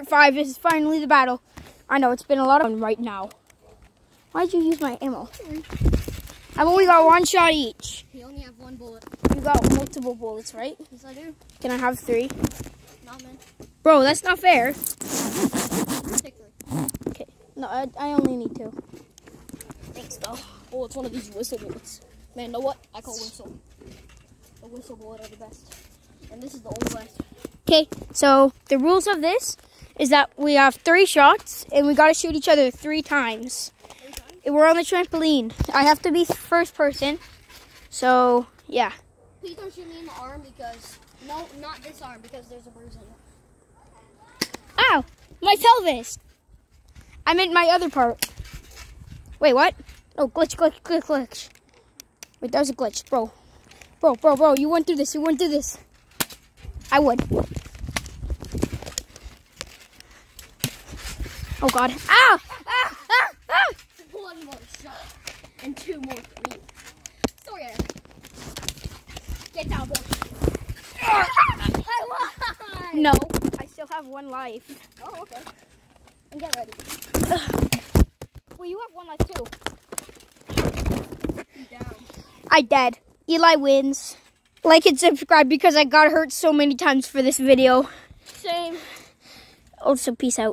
Part five is finally the battle. I know it's been a lot of fun right now. Why'd you use my ammo? I've only got one shot each. You only have one bullet. You got multiple bullets, right? Yes, I do. Can I have three? Not man. Bro, that's not fair. Okay. No, I, I only need two. Thanks, though. Oh, it's one of these whistle bullets. Man, know what? I call whistle. The whistle bullet are the best. And this is the old best. Okay, so the rules of this is that we have three shots and we gotta shoot each other three times. We're on the trampoline. I have to be first person. So, yeah. Please don't shoot me in the arm because no, not this arm because there's a bruise in it. Ow! My pelvis! I meant my other part. Wait, what? Oh, glitch, glitch, glitch, glitch. Wait, that was a glitch, bro. Bro, bro, bro, you went through this, you went through this. I would. Oh, God. Ah! Ah! Ah! Ah! One more shot and two more for me. So yeah. Get down, boy. I won! No, I still have one life. Oh, okay. And get ready. Well, you have one life too. Down. I dead. Eli wins. Like and subscribe because I got hurt so many times for this video. Same. Also, peace out.